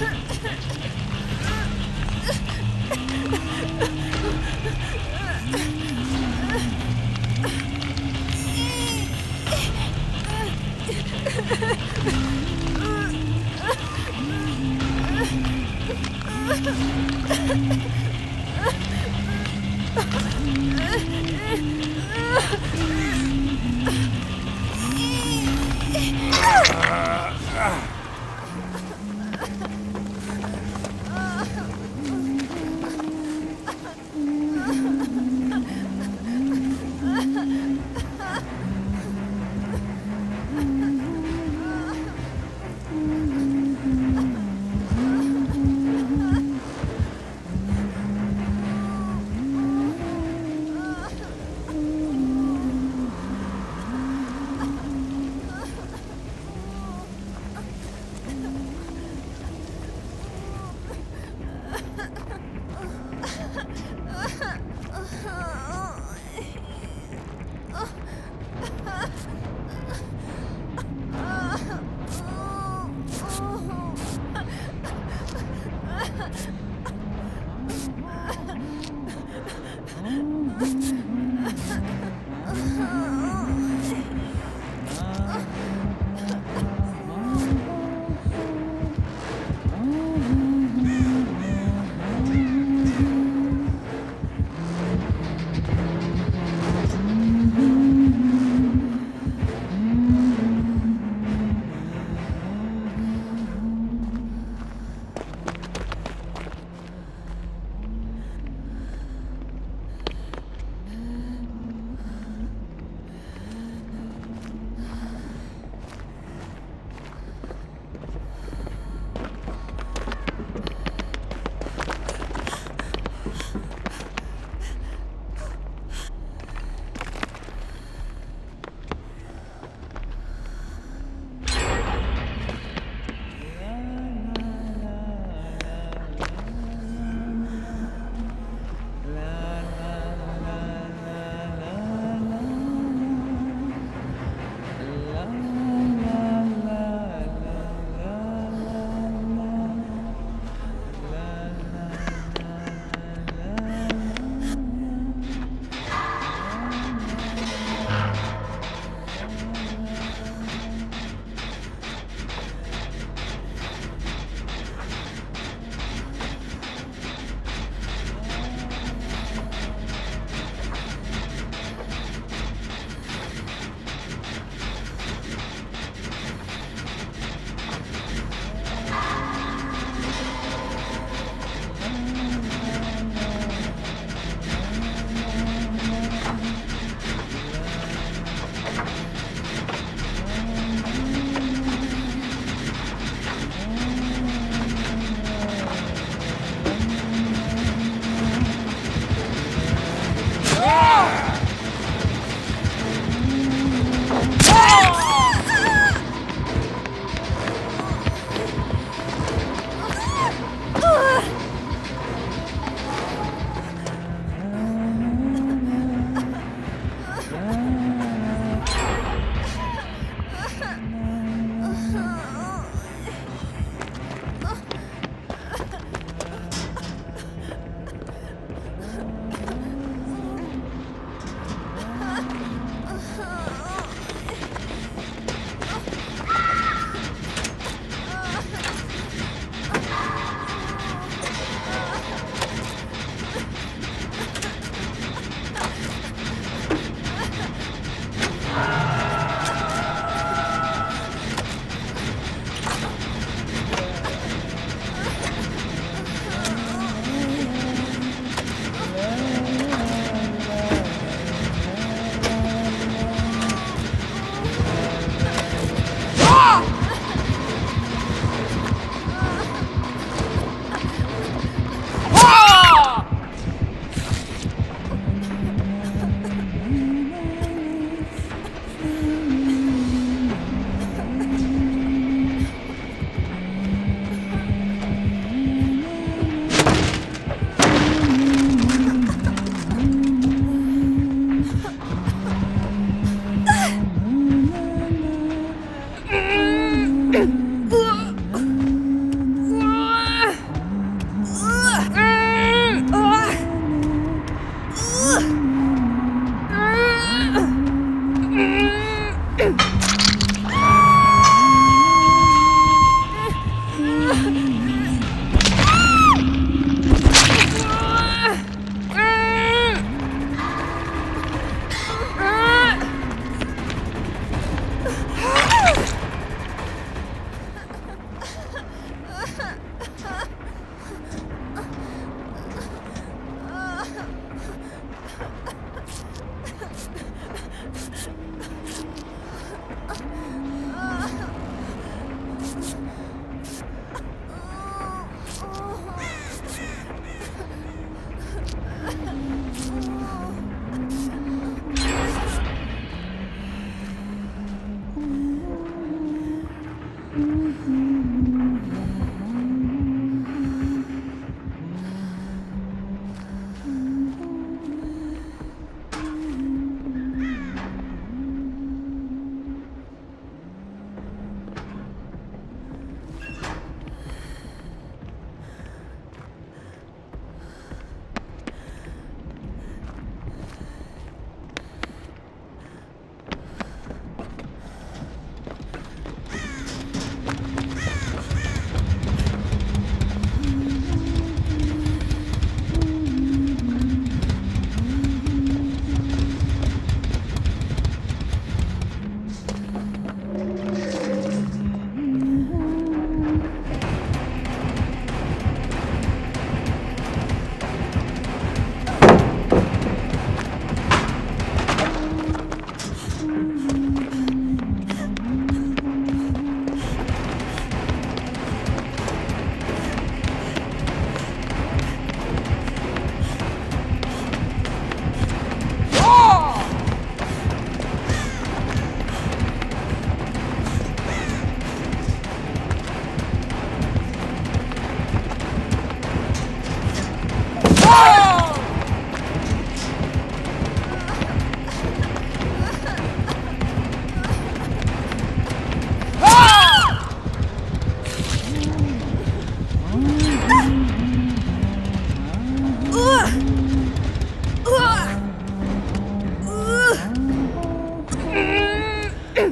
Huh.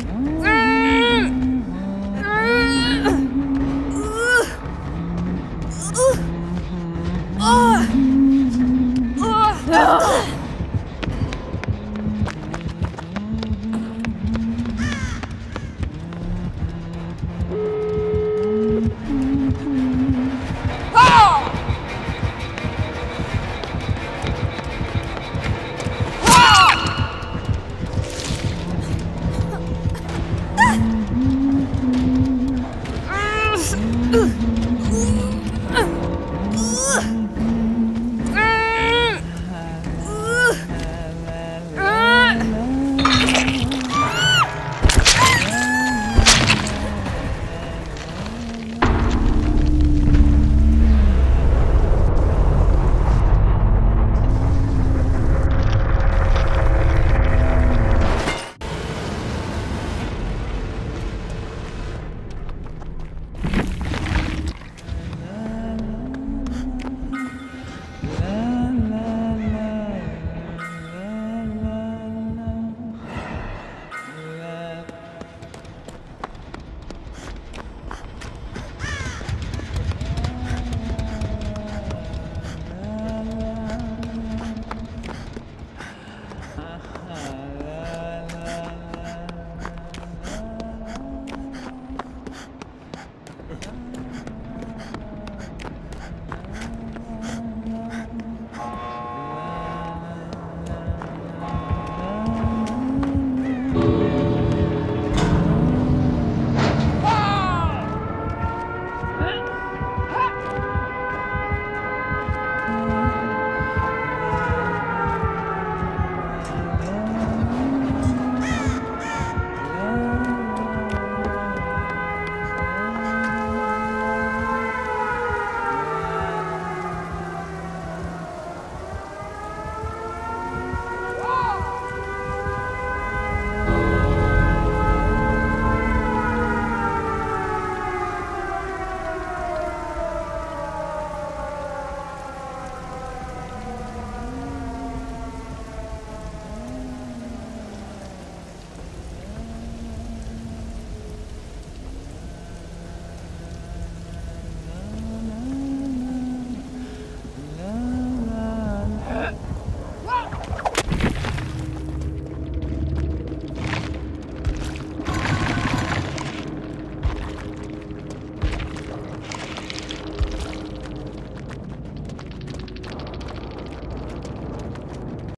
Hum.